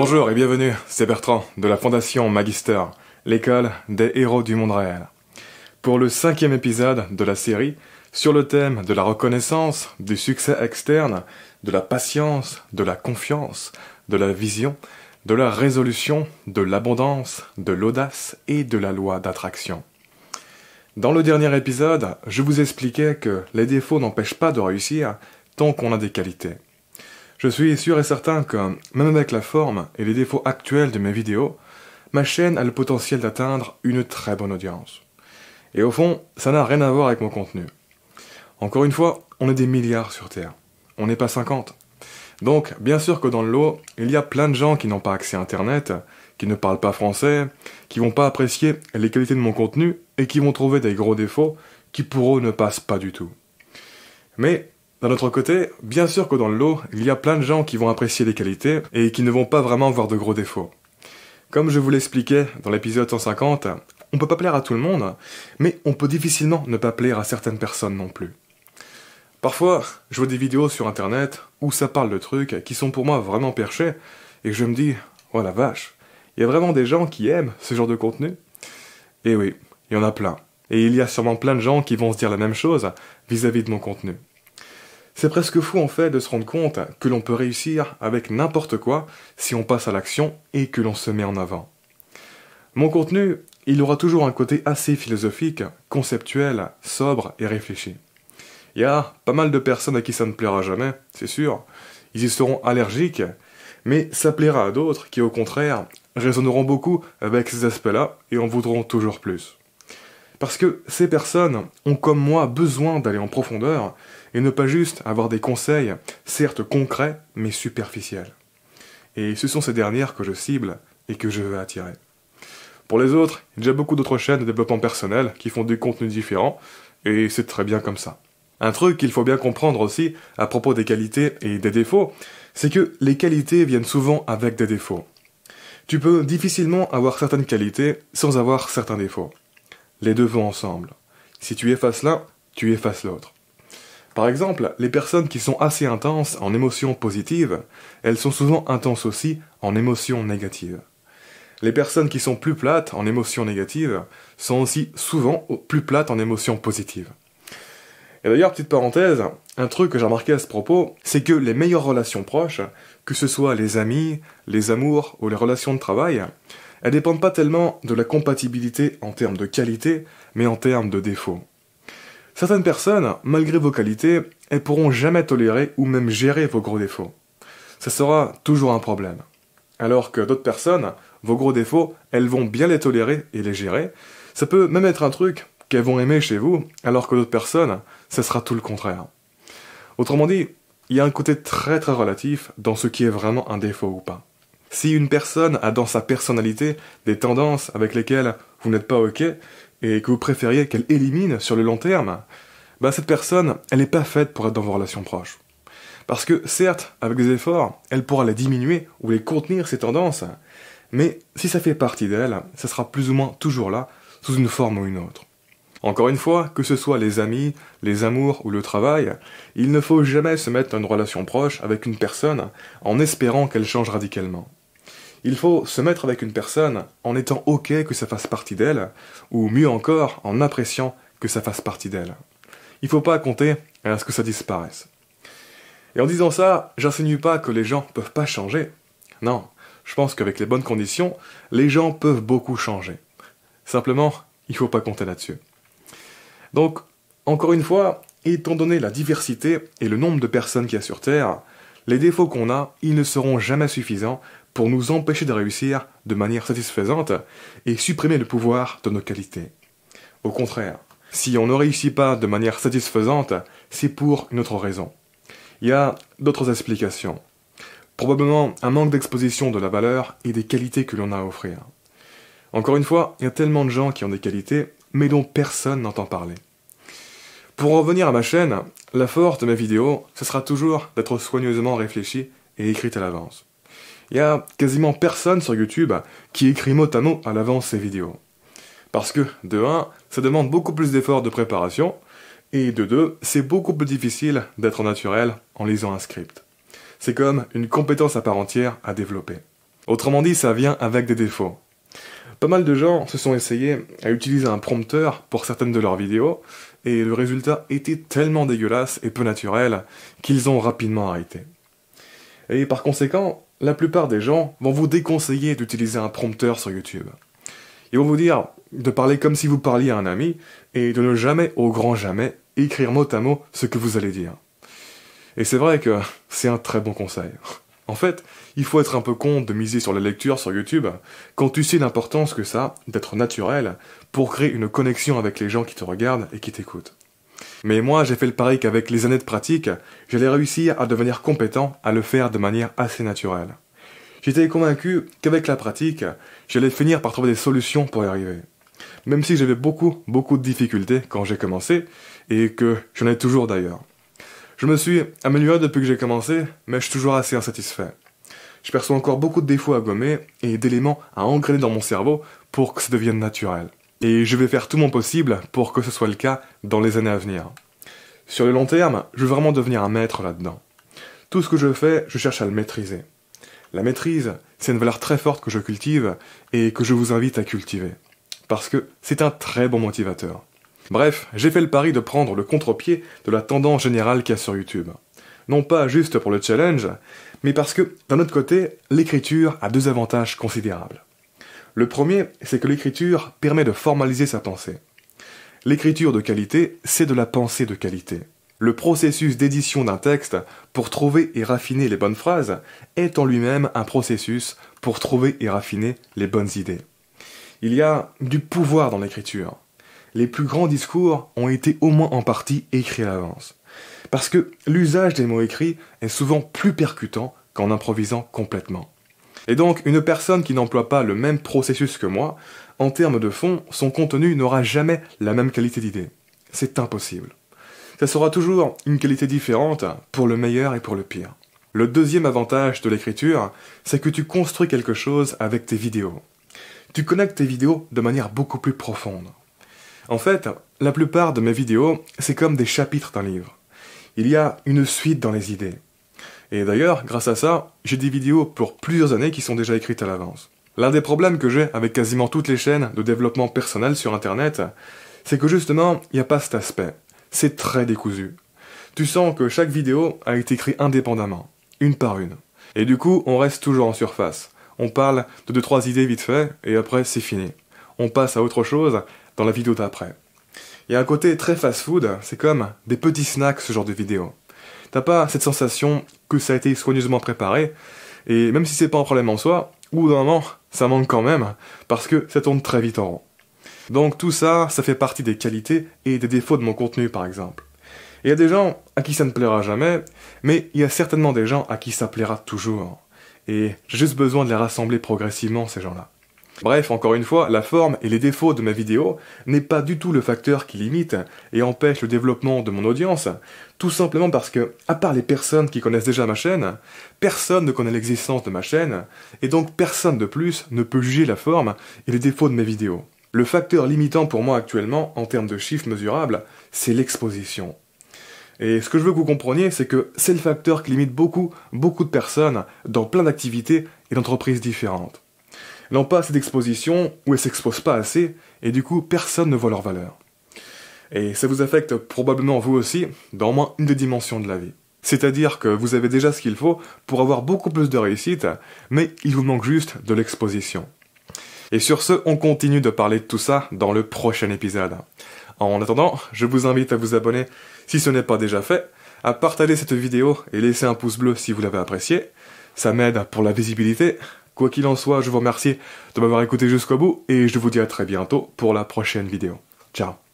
Bonjour et bienvenue, c'est Bertrand de la Fondation Magister, l'école des héros du monde réel. Pour le cinquième épisode de la série sur le thème de la reconnaissance, du succès externe, de la patience, de la confiance, de la vision, de la résolution, de l'abondance, de l'audace et de la loi d'attraction. Dans le dernier épisode, je vous expliquais que les défauts n'empêchent pas de réussir tant qu'on a des qualités. Je suis sûr et certain que, même avec la forme et les défauts actuels de mes vidéos, ma chaîne a le potentiel d'atteindre une très bonne audience. Et au fond, ça n'a rien à voir avec mon contenu. Encore une fois, on est des milliards sur Terre. On n'est pas 50. Donc, bien sûr que dans le lot, il y a plein de gens qui n'ont pas accès à Internet, qui ne parlent pas français, qui vont pas apprécier les qualités de mon contenu et qui vont trouver des gros défauts qui pour eux ne passent pas du tout. Mais d'un autre côté, bien sûr que dans le lot, il y a plein de gens qui vont apprécier les qualités et qui ne vont pas vraiment voir de gros défauts. Comme je vous l'expliquais dans l'épisode 150, on peut pas plaire à tout le monde, mais on peut difficilement ne pas plaire à certaines personnes non plus. Parfois, je vois des vidéos sur internet où ça parle de trucs qui sont pour moi vraiment perchés, et je me dis, oh la vache, il y a vraiment des gens qui aiment ce genre de contenu? Et oui, il y en a plein. Et il y a sûrement plein de gens qui vont se dire la même chose vis à -vis de mon contenu. C'est presque fou en fait de se rendre compte que l'on peut réussir avec n'importe quoi si on passe à l'action et que l'on se met en avant. Mon contenu, il aura toujours un côté assez philosophique, conceptuel, sobre et réfléchi. Il y a pas mal de personnes à qui ça ne plaira jamais, c'est sûr, ils y seront allergiques, mais ça plaira à d'autres qui au contraire résonneront beaucoup avec ces aspects-là et en voudront toujours plus. Parce que ces personnes ont comme moi besoin d'aller en profondeur et ne pas juste avoir des conseils, certes concrets, mais superficiels. Et ce sont ces dernières que je cible et que je veux attirer. Pour les autres, il y a déjà beaucoup d'autres chaînes de développement personnel qui font des contenus différents, et c'est très bien comme ça. Un truc qu'il faut bien comprendre aussi à propos des qualités et des défauts, c'est que les qualités viennent souvent avec des défauts. Tu peux difficilement avoir certaines qualités sans avoir certains défauts. Les deux vont ensemble. Si tu effaces l'un, tu effaces l'autre. Par exemple, les personnes qui sont assez intenses en émotions positives, elles sont souvent intenses aussi en émotions négatives. Les personnes qui sont plus plates en émotions négatives sont aussi souvent plus plates en émotions positives. Et d'ailleurs, petite parenthèse, un truc que j'ai remarqué à ce propos, c'est que les meilleures relations proches, que ce soit les amis, les amours ou les relations de travail, elles dépendent pas tellement de la compatibilité en termes de qualité, mais en termes de défaut. Certaines personnes, malgré vos qualités, elles pourront jamais tolérer ou même gérer vos gros défauts. Ça sera toujours un problème. Alors que d'autres personnes, vos gros défauts, elles vont bien les tolérer et les gérer. Ça peut même être un truc qu'elles vont aimer chez vous, alors que d'autres personnes, ça sera tout le contraire. Autrement dit, il y a un côté très très relatif dans ce qui est vraiment un défaut ou pas. Si une personne a dans sa personnalité des tendances avec lesquelles vous n'êtes pas ok, et que vous préfériez qu'elle élimine sur le long terme, bah cette personne, elle n'est pas faite pour être dans vos relations proches. Parce que certes, avec des efforts, elle pourra les diminuer ou les contenir ces tendances, mais si ça fait partie d'elle, ça sera plus ou moins toujours là, sous une forme ou une autre. Encore une fois, que ce soit les amis, les amours ou le travail, il ne faut jamais se mettre dans une relation proche avec une personne en espérant qu'elle change radicalement. Il faut se mettre avec une personne en étant ok que ça fasse partie d'elle, ou mieux encore, en appréciant que ça fasse partie d'elle. Il faut pas compter à ce que ça disparaisse. Et en disant ça, j'insinue pas que les gens peuvent pas changer. Non, je pense qu'avec les bonnes conditions, les gens peuvent beaucoup changer. Simplement, il faut pas compter là-dessus. Donc, encore une fois, étant donné la diversité et le nombre de personnes qu'il y a sur Terre, les défauts qu'on a, ils ne seront jamais suffisants pour nous empêcher de réussir de manière satisfaisante et supprimer le pouvoir de nos qualités. Au contraire, si on ne réussit pas de manière satisfaisante, c'est pour une autre raison. Il y a d'autres explications. Probablement un manque d'exposition de la valeur et des qualités que l'on a à offrir. Encore une fois, il y a tellement de gens qui ont des qualités, mais dont personne n'entend parler. Pour en revenir à ma chaîne, la force de mes vidéos, ce sera toujours d'être soigneusement réfléchie et écrite à l'avance il y a quasiment personne sur YouTube qui écrit mot à mot à l'avance ses vidéos. Parce que, de 1, ça demande beaucoup plus d'efforts de préparation, et de 2, c'est beaucoup plus difficile d'être naturel en lisant un script. C'est comme une compétence à part entière à développer. Autrement dit, ça vient avec des défauts. Pas mal de gens se sont essayés à utiliser un prompteur pour certaines de leurs vidéos, et le résultat était tellement dégueulasse et peu naturel qu'ils ont rapidement arrêté. Et par conséquent, la plupart des gens vont vous déconseiller d'utiliser un prompteur sur YouTube. Ils vont vous dire de parler comme si vous parliez à un ami et de ne jamais, au grand jamais, écrire mot à mot ce que vous allez dire. Et c'est vrai que c'est un très bon conseil. En fait, il faut être un peu con de miser sur la lecture sur YouTube quand tu sais l'importance que ça d'être naturel pour créer une connexion avec les gens qui te regardent et qui t'écoutent. Mais moi, j'ai fait le pari qu'avec les années de pratique, j'allais réussir à devenir compétent à le faire de manière assez naturelle. J'étais convaincu qu'avec la pratique, j'allais finir par trouver des solutions pour y arriver. Même si j'avais beaucoup, beaucoup de difficultés quand j'ai commencé, et que j'en ai toujours d'ailleurs. Je me suis amélioré depuis que j'ai commencé, mais je suis toujours assez insatisfait. Je perçois encore beaucoup de défauts à gommer et d'éléments à engrainer dans mon cerveau pour que ça devienne naturel. Et je vais faire tout mon possible pour que ce soit le cas dans les années à venir. Sur le long terme, je veux vraiment devenir un maître là-dedans. Tout ce que je fais, je cherche à le maîtriser. La maîtrise, c'est une valeur très forte que je cultive et que je vous invite à cultiver. Parce que c'est un très bon motivateur. Bref, j'ai fait le pari de prendre le contre-pied de la tendance générale qu'il y a sur YouTube. Non pas juste pour le challenge, mais parce que, d'un autre côté, l'écriture a deux avantages considérables. Le premier, c'est que l'écriture permet de formaliser sa pensée. L'écriture de qualité, c'est de la pensée de qualité. Le processus d'édition d'un texte pour trouver et raffiner les bonnes phrases est en lui-même un processus pour trouver et raffiner les bonnes idées. Il y a du pouvoir dans l'écriture. Les plus grands discours ont été au moins en partie écrits à l'avance. Parce que l'usage des mots écrits est souvent plus percutant qu'en improvisant complètement. Et donc, une personne qui n'emploie pas le même processus que moi, en termes de fond, son contenu n'aura jamais la même qualité d'idée. C'est impossible ça sera toujours une qualité différente pour le meilleur et pour le pire. Le deuxième avantage de l'écriture, c'est que tu construis quelque chose avec tes vidéos. Tu connectes tes vidéos de manière beaucoup plus profonde. En fait, la plupart de mes vidéos, c'est comme des chapitres d'un livre. Il y a une suite dans les idées. Et d'ailleurs, grâce à ça, j'ai des vidéos pour plusieurs années qui sont déjà écrites à l'avance. L'un des problèmes que j'ai avec quasiment toutes les chaînes de développement personnel sur Internet, c'est que justement, il n'y a pas cet aspect c'est très décousu. Tu sens que chaque vidéo a été écrite indépendamment, une par une. Et du coup, on reste toujours en surface. On parle de deux trois idées vite fait, et après c'est fini. On passe à autre chose dans la vidéo d'après. Il y a un côté très fast-food, c'est comme des petits snacks ce genre de vidéo. T'as pas cette sensation que ça a été soigneusement préparé, et même si c'est pas un problème en soi, ou d'un moment, ça manque quand même, parce que ça tourne très vite en rond. Donc tout ça, ça fait partie des qualités et des défauts de mon contenu par exemple. Il y a des gens à qui ça ne plaira jamais, mais il y a certainement des gens à qui ça plaira toujours. Et j'ai juste besoin de les rassembler progressivement, ces gens-là. Bref, encore une fois, la forme et les défauts de ma vidéo n'est pas du tout le facteur qui limite et empêche le développement de mon audience, tout simplement parce que, à part les personnes qui connaissent déjà ma chaîne, personne ne connaît l'existence de ma chaîne, et donc personne de plus ne peut juger la forme et les défauts de mes vidéos. Le facteur limitant pour moi actuellement, en termes de chiffres mesurables, c'est l'exposition. Et ce que je veux que vous compreniez, c'est que c'est le facteur qui limite beaucoup, beaucoup de personnes dans plein d'activités et d'entreprises différentes. N'ont pas assez d'exposition ou elles s'exposent pas assez, et du coup, personne ne voit leur valeur. Et ça vous affecte probablement vous aussi, dans au moins une des dimensions de la vie. C'est-à-dire que vous avez déjà ce qu'il faut pour avoir beaucoup plus de réussite, mais il vous manque juste de l'exposition. Et sur ce, on continue de parler de tout ça dans le prochain épisode. En attendant, je vous invite à vous abonner si ce n'est pas déjà fait, à partager cette vidéo et laisser un pouce bleu si vous l'avez apprécié. Ça m'aide pour la visibilité. Quoi qu'il en soit, je vous remercie de m'avoir écouté jusqu'au bout et je vous dis à très bientôt pour la prochaine vidéo. Ciao